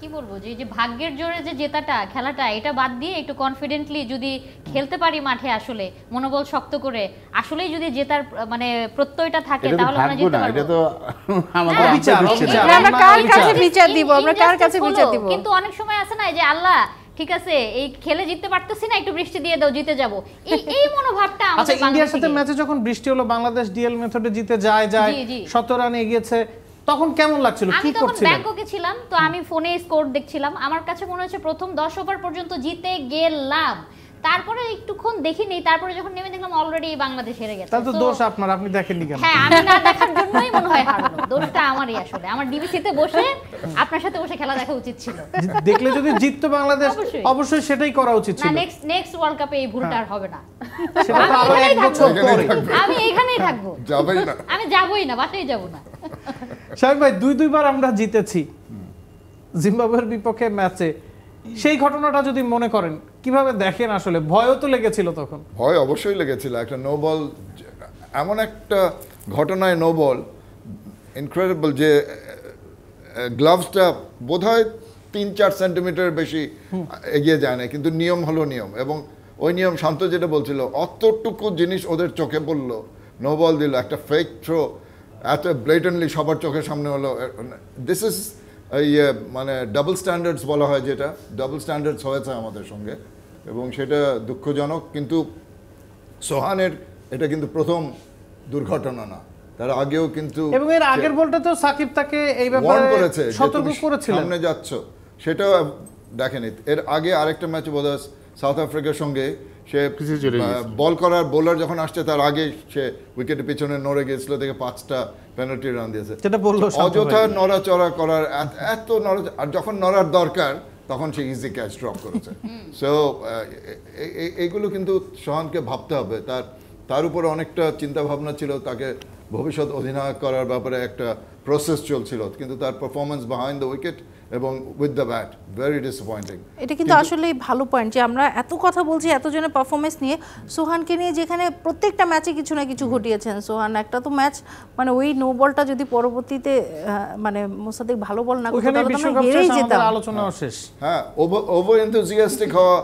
কি বলব যে যে ভাগ্যের জোরে যে জেতাটা খেলাটা এটা বাদ দিয়ে একটু কনফিডেন্টলি যদি খেলতে পারি মাঠে আসলে মনোবল শক্ত করে আসলেই যদি জেতার মানে প্রত্যয়টা থাকে তাহলে আমরা জিততে পারব। এটা তো আমাদের আত্মা না। আমরা কার কাছে বিচার দিব? আমরা কার কাছে বিচার দিব? কিন্তু অনেক সময় আছে না এই যে আল্লাহ ঠিক আছে এই খেলে জিততে পারতেছি না একটু বৃষ্টি দিয়ে দাও জিতে যাব। এই এই মনোভাবটা আচ্ছা আমাদের ইন্ডিয়ার সাথে ম্যাচে যখন বৃষ্টি হলো বাংলাদেশ ডিএল মেথডে জিতে যায় যায় জি, জি। শত রানে এগিয়েছে তখন কেমন লাগছিল? আমি কি তখন করছিলেন? ব্যাংককে ছিলাম তো আমি ফোনে স্কোর দেখছিলাম। আমার কাছে মনে হচ্ছে প্রথম দশ ওভার পর্যন্ত জিতে গেলাম। তারপরে একটুক্ষণ দেখিনি তারপরে যখন নেমে দেখলাম অলরেডি বাংলাদেশ হেরে গেছে। তাহলে তো দোষ আপনার আপনি দেখেননি কেন? হ্যাঁ আমি না দেখার জন্যই মনে হয় হারানো দোষটা আমারই আসলে। আমার ডিবিসিতে বসে আপনার সাথে বসে খেলা দেখা উচিত ছিল। দেখলে যদি জিততো বাংলাদেশ অবশ্যই। সেটাই করা উচিত ছিল। না নেক্সট নেক্সট ওয়ার্ল্ড কাপে এই ভুলটা আর হবে না। সেটা তো আমি আরও এক এখানেই বছর থাকব। পরে। আমি এখানেই থাকব। যাবেই না। আমি যাবোই না বাসায় যাব না। সাহেব ভাই দুই দুইবার আমরা জিতেছি। জিম্বাবুয়ের বিপক্ষে ম্যাচে। সেই ঘটনাটা যদি মনে করেন কীভাবে দেখেন আসলে? ভয়ও তো লেগেছিল তখন। ভয় অবশ্যই লেগেছিল একটা নো বল এমন একটা ঘটনায় নো বল ইনক্রেডিবল যে গ্লাভসটা বোধ হয় তিন চার সেন্টিমিটার বেশি এগিয়ে যায় না কিন্তু নিয়ম হলো নিয়ম। এবং ওই নিয়ম শান্ত যেটা বলছিল অতটুকু জিনিস ওদের চোখে পড়ল নো বল দিল একটা ফেক থ্রো এত ব্লেটেনলি সবার চোখের সামনে হলো দিস ইজ ইয়ে মানে ডাবল স্ট্যান্ডার্ডস বলা হয় যেটা ডাবল স্ট্যান্ডার্ডস হয়েছে আমাদের সঙ্গে এবং সেটা দুঃখজনক কিন্তু সোহানের এটা কিন্তু প্রথম দুর্ঘটনা না তার আগেও কিন্তু এবং এর আগের বলটা তো সাকিব তাকে এই ব্যাপারে সতর্ক করেছিলেন। সামনে যাচ্ছ সেটাও দেখেনি এর আগে আরেকটা ম্যাচে বোধ সাউথ আফ্রিকার সঙ্গে সে। বল করার বোলার যখন আসছে তার আগে সে উইকেটের পিছনে নড়ে গিয়েছিল থেকে পাঁচটা পেনাল্টি রান দিয়েছে। যেটা বলল অযথা নড়াচড়া করার এত- এত নড়া আর যখন নড়ার দরকার তখন সে ইজি ক্যাচ ড্রপ করেছে। সো এইগুলো কিন্তু সোহানকে ভাবতে হবে। তার তার উপরে অনেকটা চিন্তা ভাবনা ছিল তাকে ভবিষ্যৎ অধিনায়ক করার ব্যাপারে একটা প্রসেস চলছিল কিন্তু তার পারফরমেন্স বিহাইন্ড দ্য উইকেট এবং with the bat very disappointing এটা কিন্তু আসলেই ভালো পয়েন্ট যে আমরা এত কথা বলছি এতজনের পারফরমেন্স নিয়ে সোহানকে নিয়ে যেখানে প্রত্যেকটা ম্যাচে কিছু না কিছু ঘটিয়েছেন। সোহান একটা তো ম্যাচ মানে ওই নো বলটা যদি পরবর্তীতে মানে মোসাদ্দেক ভালো বল না করতো ওখানে তাহলে বিশ্বকাপ আমরা হেরেই যেতাম। আলোচনাও শেষ। হ্যাঁ ওভার ওভার এনথুজিয়াস্টিক হওয়া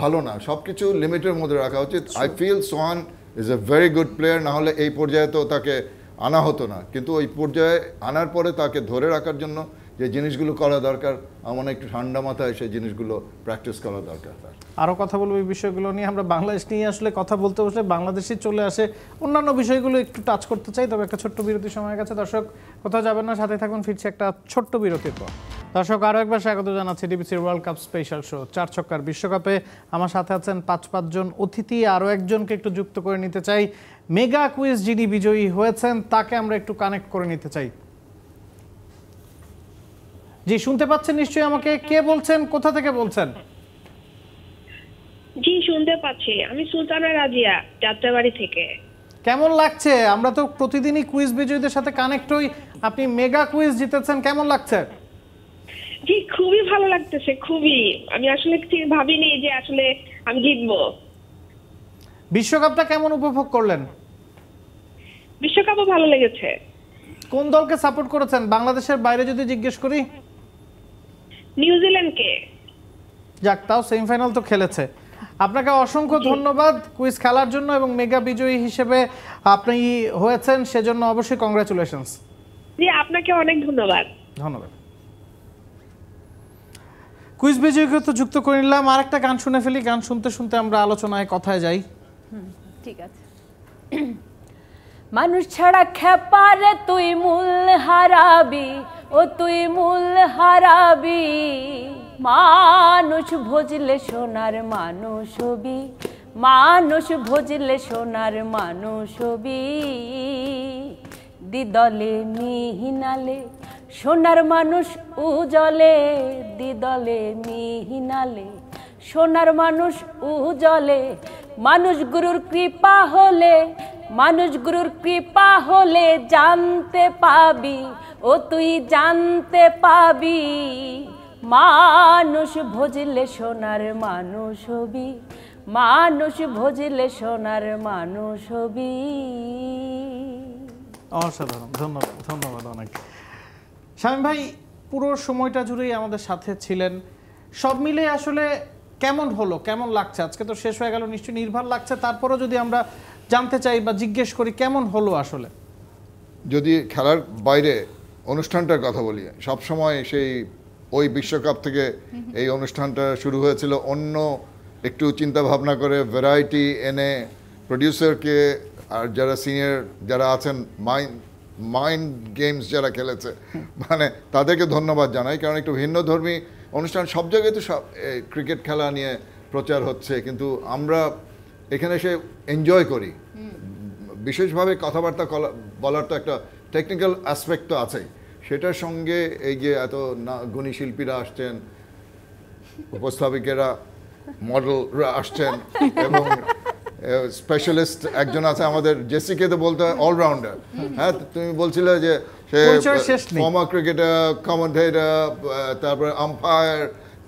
ভালো না। সবকিছু লিমিটের মধ্যে রাখা উচিত। I feel Sohan is a very good player না হলে এই পর্যায়ে তো তাকে আনা হতো না। কিন্তু ওই পর্যায়ে আনার পরে তাকে ধরে রাখার জন্য যে জিনিসগুলো করা দরকার, আমার একটু ঠান্ডা মাথায় সেই জিনিসগুলো প্র্যাকটিস করা দরকার তার। আরও কথা বলব এই বিষয়গুলো নিয়ে। আমরা বাংলাদেশ নিয়ে আসলে কথা বলতে বসলে বাংলাদেশে চলে আসে। অন্যান্য বিষয়গুলো একটু টাচ করতে চাই, তবে একটা ছোট্ট বিরতির সময় গেছে দর্শক, কোথাও যাবেন না, সাথে থাকুন, ফিরছে একটা ছোট্ট বিরতির পর। দর্শক আরও একবার স্বাগত জানাচ্ছি ডিবিসির ওয়ার্ল্ড কাপ স্পেশাল শো চার ছক্কার বিশ্বকাপে। আমার সাথে আছেন পাঁচ পাঁচজন অতিথি আরও একজনকে একটু যুক্ত করে নিতে চাই। মেগা কুইজ যিনি বিজয়ী হয়েছেন, তাকে আমরা একটু কানেক্ট করে নিতে চাই। জি শুনতে পাচ্ছেন নিশ্চয়ই আমাকে? কে বলছেন? কোথা থেকে বলছেন? জি শুনতে পাচ্ছি। আমি সুলতানা রাজিয়া যাত্রাবাড়ি থেকে। কেমন লাগছে? আমরা তো প্রতিদিনই কুইজ বিজয়ীদের সাথে কানেক্ট হই। আপনি মেগা কুইজ জিতেছেন কেমন লাগছে? জি খুবই ভালো লাগতেছে খুবই। আমি আসলে ঠিক ভাবিনি যে আসলে আমি জিতবো। বিশ্বকাপটা কেমন উপভোগ করলেন? বিশ্বকাপও ভালো লেগেছে। কোন দলকে সাপোর্ট করেছেন? বাংলাদেশের বাইরে যদি জিজ্ঞেস করি। নিউজিল্যান্ডকে যাক তাও সেমিফাইনাল তো খেলেছে। আপনাকে অসংখ্য ধন্যবাদ কুইজ খেলার জন্য এবং মেগা বিজয়ী হিসেবে আপনি হয়েছেন সেজন্য অবশ্যই কংগ্রাচুলেশনস জি আপনাকে অনেক ধন্যবাদ। ধন্যবাদ। কুইজ বিজয়ীকে তো যুক্ত করে নিলাম। আর একটা গান শুনে ফেলি। গান শুনতে শুনতে আমরা আলোচনায় কথায় যাই। ঠিক আছে। মানুষ ছাড়া খেপারে তুই মূল হারাবি। ও তুই মূল হারাবি, মানুষ ভজলে সোনার মানুষ হবি, মানুষ ভজলে সোনার মানুষ হবি। দিদলে মিহিনালে সোনার মানুষ উজলে, দিদলে মিহিনালে সোনার মানুষ উজলে, মানুষ গুরুর কৃপা হলে মানুষ গুরুর কৃপা হলে জানতে পাবি, ও তুই জানতে পাবি। মানুষ ভজলে সোনার মানুষ হবি, মানুষ ভজলে সোনার মানুষ হবি। অসাধারণ, ধন্যবাদ ধন্যবাদ অনেক। স্বামী ভাই, পুরো সময়টা জুড়েই আমাদের সাথে ছিলেন। সব মিলে আসলে কেমন হলো? কেমন লাগছে? আজকে তো শেষ হয়ে গেল, নিশ্চয়ই নির্ভর লাগছে। তারপরও যদি আমরা জানতে চাই বা জিজ্ঞেস করি কেমন হলো আসলে? যদি খেলার বাইরে অনুষ্ঠানটার কথা বলি সবসময় সেই ওই বিশ্বকাপ থেকে এই অনুষ্ঠানটা শুরু হয়েছিল। অন্য একটু চিন্তা ভাবনা করে ভ্যারাইটি এনে প্রডিউসারকে আর যারা সিনিয়র যারা আছেন মাইন্ড মাইন্ড গেমস যারা খেলেছে মানে তাদেরকে ধন্যবাদ জানাই। কারণ একটু ভিন্ন ধর্মী অনুষ্ঠান সব জায়গায় তো সব ক্রিকেট খেলা নিয়ে প্রচার হচ্ছে। কিন্তু আমরা এখানে এসে এনজয় করি। বিশেষভাবে কথাবার্তা বলার তো একটা টেকনিক্যাল অ্যাসপেক্ট তো আছেই। সেটার সঙ্গে এই যে এত গুণী শিল্পীরা আসছেন উপস্থাপিকেরা মডেলরা আসছেন এবং স্পেশালিস্ট একজন আছে আমাদের জেসিকে তো বলতে হয় অলরাউন্ডার হ্যাঁ তুমি বলছিলে যে সে। ফর্মার ক্রিকেটার কমেন্টেটার তারপরে আম্পায়ার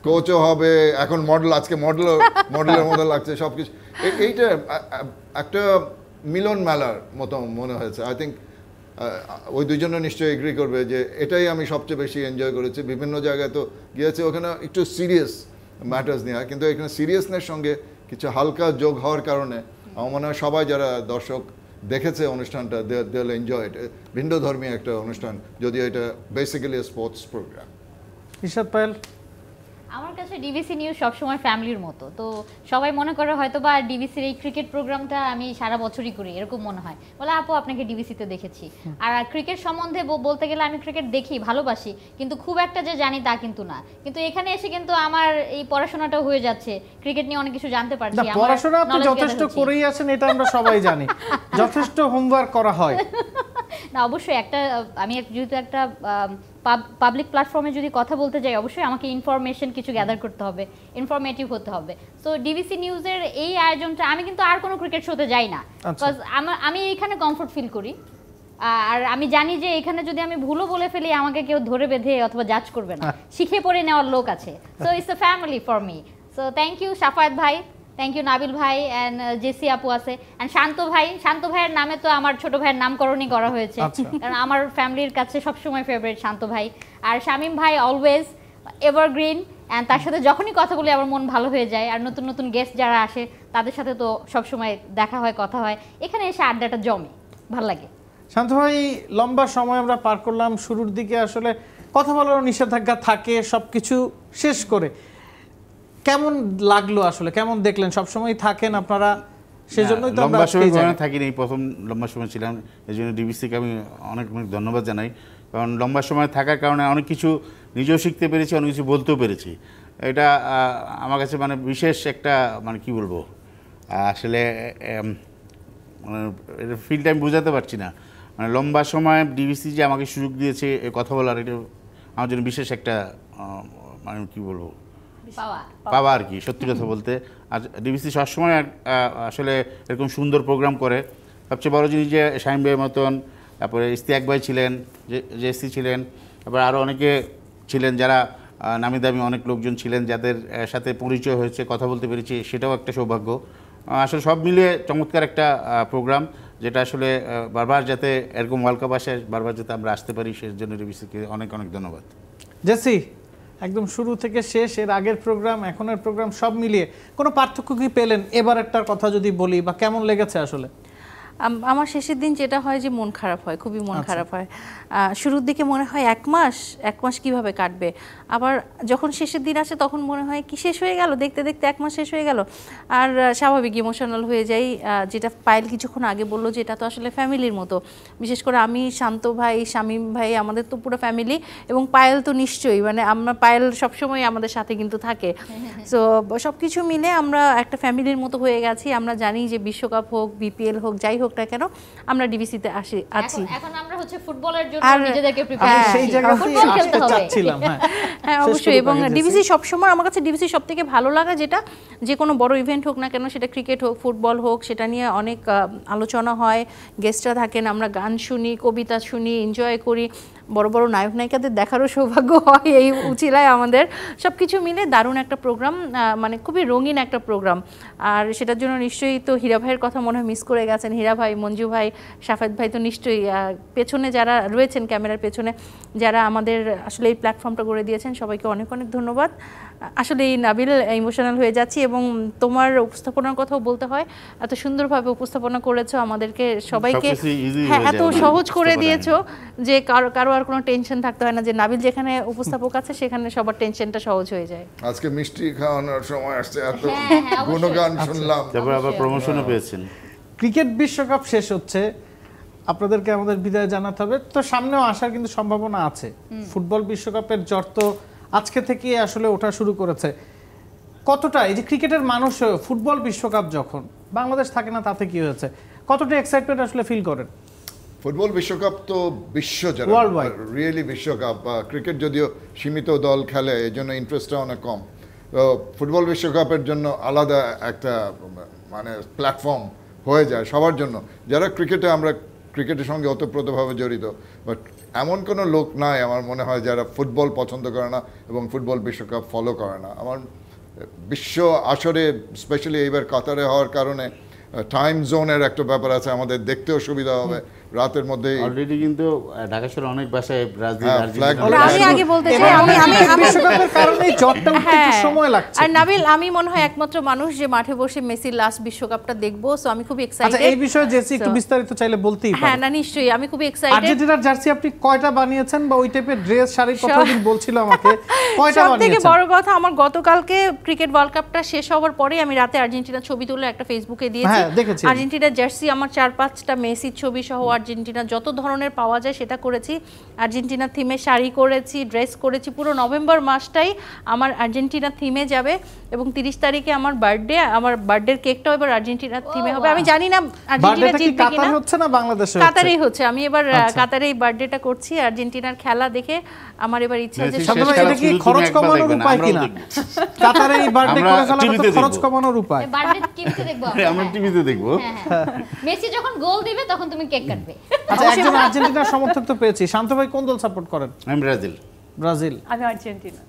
কোচও হবে, এখন মডেল আজকে মডেল মডেলের মতো লাগছে সব কিছু এইটা একটা মিলন মেলার মতো মনে হয়েছে। আই থিঙ্ক ওই দুজনে নিশ্চয়ই এগ্রি করবে যে এটাই আমি সবচেয়ে বেশি এনজয় করেছি। বিভিন্ন জায়গায় তো গিয়েছে, ওখানে একটু সিরিয়াস ম্যাটার্স নেওয়া কিন্তু এখানে সিরিয়াসনেস সঙ্গে কিছু হালকা যোগ হওয়ার কারণে আমার মনে হয় সবাই যারা দর্শক দেখেছে অনুষ্ঠানটা দে এনজয় ইট ভিন্ন ধর্মী একটা অনুষ্ঠান, যদিও এটা basically sports program Ishad Payel? আমার কাছে ডিবিসি নিউজ সবসময় ফ্যামিলির মতো। তো সবাই মনে করে হয়তো বা ডিবিসির এই ক্রিকেট প্রোগ্রামটা আমি সারা বছরই করি এরকম মনে হয়। বলে আপু আপনাকে ডিবিসিতে দেখেছি। আর ক্রিকেট সম্বন্ধে বলতে গেলে আমি ক্রিকেট দেখি ভালোবাসি কিন্তু খুব একটা যে জানি তা কিন্তু না। কিন্তু এখানে এসে কিন্তু আমার এই পড়াশোনাটা হয়ে যাচ্ছে। ক্রিকেট নিয়ে অনেক কিছু জানতে পারছি পড়াশোনা আপনি যথেষ্ট করেই আছেন এটা আমরা সবাই জানি। যথেষ্ট হোমওয়ার্ক করা হয়। না অবশ্যই একটা আমি যেহেতু একটা পাবলিক প্ল্যাটফর্মে যদি কথা বলতে যাই অবশ্যই আমাকে ইনফরমেশন কিছু গ্যাদার করতে হবে ইনফরমেটিভ হতে হবে। সো ডিবিসি নিউজের এই আয়োজনটা আমি কিন্তু আর কোনো ক্রিকেট শোতে যাই না। আচ্ছা। 'Cause আমার আমি এখানে কমফোর্ট ফিল করি। আর আমি জানি যে এখানে যদি আমি ভুলও বলে ফেলি আমাকে কেউ ধরে বেঁধে অথবা জাজ করবে না। শিখে পড়ে নেওয়ার লোক আছে। So it's a family for me so thank you Safayat ভাই। থ্যাংক ইউ নাবিল ভাই অ্যান্ড জেসি আপু আছে। অ্যান্ড শান্ত ভাই শান্ত ভাইয়ের নামে তো আমার ছোট ভাইয়ের নামকরণই করা হয়েছে। আচ্ছা। কারণ আমার ফ্যামিলির কাছে সবসময় ফেভারিট শান্ত ভাই। আর শামীম ভাই অলওয়েজ এভারগ্রিন অ্যান্ড তার সাথে যখনই কথা বলি আমার মন ভালো হয়ে যায়। আর নতুন নতুন গেস্ট যারা আসে তাদের সাথে তো সবসময় দেখা হয় কথা হয়। এখানে এসে আড্ডাটা জমে। ভালো লাগে। শান্ত ভাই লম্বা সময় আমরা পার করলাম। শুরুর দিকে আসলে কথা বলার নিষেধাজ্ঞা থাকে সবকিছু শেষ করে। কেমন লাগল আসলে? কেমন দেখলেন? সবসময় থাকেন আপনারা সেজন্যই তো আমরা লম্বা সময়। ঘরে থাকিনি এই প্রথম লম্বা সময় ছিলাম এই জন্য ডিবিসিকে আমি অনেক অনেক ধন্যবাদ জানাই। কারণ লম্বা সময় থাকার কারণে অনেক কিছু নিজেও শিখতে পেরেছি অনেক কিছু বলতেও পেরেছি। এটা আমার কাছে মানে বিশেষ একটা মানে কি বলব আসলে এম, মানে আমি বোঝাতে পারছি না। মানে লম্বা সময় ডিবিসি যে আমাকে সুযোগ দিয়েছে এ কথা বলার এটা আমার জন্য বিশেষ একটা মানে কি বলব পাওয়া। পাওয়া আর কি সত্যি কথা বলতে। আর ডিবিসি সবসময় আসলে এরকম সুন্দর প্রোগ্রাম করে। সবচেয়ে বড় জিনিস যে শাহিম ভাইয়ের মতন তারপরে ইস্তিয়াক ভাই ছিলেন জেসি ছিলেন তারপর আরও অনেকে ছিলেন যারা নামি দামি অনেক লোকজন ছিলেন যাদের সাথে পরিচয় হয়েছে কথা বলতে পেরেছি সেটাও একটা সৌভাগ্য। আসলে সব মিলিয়ে চমৎকার একটা প্রোগ্রাম যেটা আসলে বারবার যাতে এরকম ওয়ার্ল্ড কাপ আসে বারবার যাতে আমরা আসতে পারি সেই জন্য ডিবিসিকে অনেক অনেক ধন্যবাদ। জেসি একদম শুরু থেকে শেষ এর আগের প্রোগ্রাম এখনের প্রোগ্রাম সব মিলিয়ে কোনো পার্থক্য কি পেলেন? এবার একটার কথা যদি বলি বা কেমন লেগেছে আসলে? আম- আমার শেষের দিন যেটা হয় যে মন খারাপ হয় খুবই মন খারাপ হয়। শুরুর দিকে মনে হয় এক মাস এক মাস কীভাবে কাটবে? আবার যখন শেষের দিন আসে তখন মনে হয় কি শেষ হয়ে গেল? দেখতে দেখতে এক মাস শেষ হয়ে গেল। আর স্বাভাবিক ইমোশনাল হয়ে যাই। যেটা পায়েল কিছুক্ষণ আগে বলল যে এটা তো আসলে ফ্যামিলির মতো। বিশেষ করে আমি শান্ত ভাই শামীম ভাই আমাদের তো পুরো ফ্যামিলি এবং পায়েল তো নিশ্চয়ই। মানে আমরা পায়েল সবসময় আমাদের সাথে কিন্তু থাকে। সো সব কিছু মিলে আমরা একটা ফ্যামিলির মতো হয়ে গেছি। আমরা জানি যে বিশ্বকাপ হোক বিপিএল হোক যাই হোক না কেন আমরা ডিবিসিতে আসি আছি। এখন আমরা হচ্ছে ফুটবলের জন্য আর- নিজেদেরকে হ্যাঁ, চাচ্ছিলাম হ্যাঁ। হ্যাঁ অবশ্যই। এবং ডিভিসি সবসময় আমার কাছে ডিভিসি সব থেকে ভালো লাগা যেটা যে কোনো বড় ইভেন্ট হোক না কেন সেটা ক্রিকেট হোক ফুটবল হোক সেটা নিয়ে অনেক আলোচনা হয়। গেস্টরা থাকেন আমরা গান শুনি কবিতা শুনি এনজয় করি। বড় বড় নায়ক নায়িকাদের দেখারও সৌভাগ্য হয় এই উচিলায় আমাদের। সব কিছু মিলে দারুণ একটা প্রোগ্রাম মানে খুবই রঙিন একটা প্রোগ্রাম আর সেটার জন্য নিশ্চয়ই তো হীরা ভাইয়ের কথা মনে হয় মিস করে গেছেন। হীরা ভাই, মঞ্জু ভাই, সাফেদ ভাই তো নিশ্চয়ই পেছনে যারা রয়েছেন, ক্যামেরার পেছনে, যারা আমাদের আসলে এই প্ল্যাটফর্মটা করে দিয়েছেন, সবাইকে অনেক অনেক ধন্যবাদ। আসলে এই নাবিল ইমোশনাল হয়ে যাচ্ছি এবং তোমার উপস্থাপনার কথাও বলতে হয়। এত সুন্দরভাবে উপস্থাপনা করেছ আমাদেরকে সবাইকে। হ্যাঁ এত সহজ করে। দিয়েছ যে কারও কারও আর কোনো টেনশন থাকতে হয় না যে নাবিল যেখানে উপস্থাপক আছে সেখানে সবার টেনশনটা সহজ হয়ে যায়। আজকে মিষ্টি খাওয়ানোর সময় আসছে এত হ্যাঁ, হ্যাঁ, গুণগান শুনলাম। তারপর আবার প্রমোশনও পেয়েছেন। ক্রিকেট বিশ্বকাপ শেষ হচ্ছে আপনাদেরকে আমাদের বিদায় জানাতে হবে। তো সামনেও আসার কিন্তু সম্ভাবনা আছে। ফুটবল বিশ্বকাপের জ্বর তো আজকে থেকে আসলে ওঠা শুরু করেছে। কতটা এই যে ক্রিকেটের মানুষ ফুটবল বিশ্বকাপ যখন বাংলাদেশ থাকে না তাতে কি হয়েছে? কতটা এক্সাইটমেন্ট আসলে ফিল করেন? ফুটবল বিশ্বকাপ তো বিশ্ব. রিয়েলি বিশ্বকাপ ক্রিকেট যদিও সীমিত দল খেলে এই জন্য ইন্টারেস্টটা অনেক কম। তো ফুটবল বিশ্বকাপের জন্য আলাদা একটা মানে প্ল্যাটফর্ম হয়ে যায় সবার জন্য। যারা ক্রিকেটে আমরা ক্রিকেটের সঙ্গে অতপ্রতভাবে জড়িত। বাট এমন কোনো লোক নাই আমার মনে হয় যারা ফুটবল পছন্দ করে না এবং ফুটবল বিশ্বকাপ ফলো করে না। আমার, বিশ্ব আসরে স্পেশালি এইবার কাতারে হওয়ার কারণে টাইম জোনের একটা ব্যাপার আছে, আমাদের দেখতেও সুবিধা হবে। রাতের মধ্যেই অলরেডি কিন্তু ঢাকা শহরে অনেক বাসায় ব্রাজিল হ্যাঁ, আমি আগে বলতে চাই আমি আমি আমি বিশ্বকাপের কারণে জ্বরটা উঠতে একটু হ্যাঁ। সময় লাগছে। আর নাবিল আমি মনে হয় একমাত্র মানুষ যে মাঠে বসে মেসির লাস্ট বিশ্বকাপটা দেখব সো আমি খুব এক্সাইটেড আচ্ছা এই বিষয়ে জেসি একটু বিস্তারিত চাইলে বলতেই হ্যাঁ না নিশ্চয়ই আমি খুব এক্সাইটেড আর্জেন্টিনার জার্সি আপনি কয়টা বানিয়েছেন বা ওই টাইপের ড্রেস শাড়ির কথা দিন বলছিল আমাকে। কয়টা বানিয়েছেন? বড় কথা আমার গতকালকে ক্রিকেট ওয়ার্ল্ড কাপটা শেষ হওয়ার পরে আমি রাতে আর্জেন্টিনার ছবি তুলে একটা ফেসবুকে দিয়েছি। হ্যাঁ, আর্জেন্টিনার জার্সি আমার চার পাঁচটা মেসির ছবি সহ আর্জেন্টিনা যত ধরনের পাওয়া যায় সেটা করেছি। আর্জেন্টিনার থিমে শাড়ি করেছি ড্রেস করেছি পুরো নভেম্বর মাসটাই আমার আর্জেন্টিনা থিমে যাবে এবং তিরিশ তারিখে আমার বার্থডে আমার বার্থডের কেকটাও এবার আর্জেন্টিনার থিমে হবে। আমি জানি না আর্জেন্টিনা জিতবে কিনা। হচ্ছে না বাংলাদেশে কাতারেই হচ্ছে। আমি এবার আচ্ছা। কাতারেই বার্থডেটা করছি। আর্জেন্টিনার খেলা দেখে আমার এবার ইচ্ছা যে এটা কি খরচ কমানোর উপায় কিনা। কাতারে এই বার্থডে করে টিভিতে তো খরচ। কমানোর উপায়। বার্থডে টিভিতে দেখব? আমরা, আমরা। টিভিতে দেখব। হ্যাঁ, হ্যাঁ। মেসি যখন গোল দিবে তখন তুমি কেক কাটবে। আচ্ছা একজন আর্জেন্টিনার সমর্থক তো পেয়েছি। শান্ত ভাই কোন দল সাপোর্ট করেন? আমি ব্রাজিল। ব্রাজিল। আমি আর্জেন্টিনা।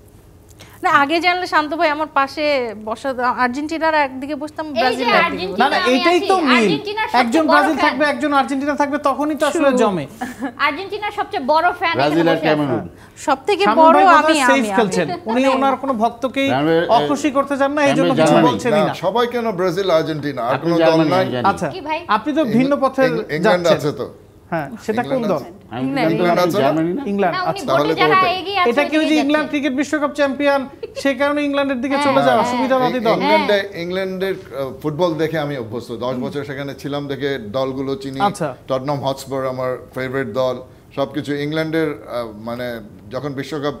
না আগে জানলে শান্ত ভাই আমার পাশে বসা আর্জেন্টিনার একদিকে বসতাম ব্রাজিল না না তো মিল আর্জেন্টিনার সবচেয়ে একজন বড় ব্রাজিল। থাকবে একজন আর্জেন্টিনা থাকবে তখনই তো আসলে জমে। আর্জেন্টিনার সবচেয়ে বড় ফ্যান ব্রাজিল আর ক্যামেরুন। সব থেকে বড় আমি সেফ আমি। খেলছেন। উনি ওনার কোনো ভক্তকেই অখুশি করতে চান না এই জন্য জানবে কিছু। বলছেনই না। সবাই কেন ব্রাজিল আর্জেন্টিনা? আর আপনি কোনো দল নাই? আচ্ছা আপনি তো ভিন্ন পথে ইং- ইংল্যান্ড আছে তো। হ্যাঁ সেটা কোন দল? আমি ইংল্যান্ড, এটা যে ইংল্যান্ড ক্রিকেট বিশ্বকাপ চ্যাম্পিয়ন? সে কারণে ইংল্যান্ডের দিকে চলে যাওয়া সুবিধাবাদী দল। ইংল্যান্ডে ইংল্যান্ডের ফুটবল দেখে অভ্যস্ত। দশ বছর সেখানে ছিলাম দেখে দলগুলো চিনি। আচ্ছা। টটনম হটস্পার আমার ফেভারিট দল। সবকিছু ইংল্যান্ডের মানে যখন বিশ্বকাপ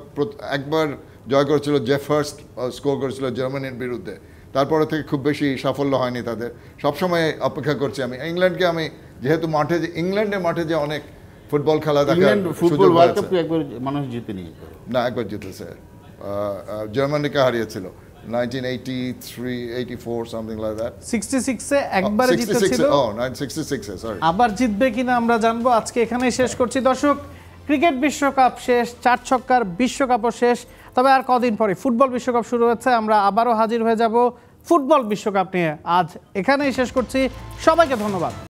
একবার জয় করেছিল জেফার্স্ট স্কোর করেছিল জার্মানির বিরুদ্ধে। তারপরে থেকে খুব বেশি সাফল্য হয়নি তাদের। সবসময় অপেক্ষা করছি আমি। ইংল্যান্ডকে আমি যেহেতু মাঠে যে ইংল্যান্ডের মাঠে যে অনেক ফুটবল খেলা দেখার ফুটবল ওয়ার্ল্ড কাপ একবার মানুষ জিতে নিয়ে না একবার জিতেছে। জার্মানিকে হারিয়েছিল। Nineteen eighty three eighty four something like that sixty সিক্সে একবারে জিতেছিল। ও নাইন সিক্সটি সরি আবার জিতবে কিনা আমরা জানব। আজকে এখানেই শেষ করছি। দর্শক ক্রিকেট বিশ্বকাপ শেষ চার ছক্কার বিশ্বকাপও শেষ। তবে আর কদিন পরে ফুটবল বিশ্বকাপ শুরু হচ্ছে। আমরা আবারও হাজির হয়ে যাব ফুটবল বিশ্বকাপ নিয়ে। আজ এখানেই শেষ করছি। সবাইকে ধন্যবাদ।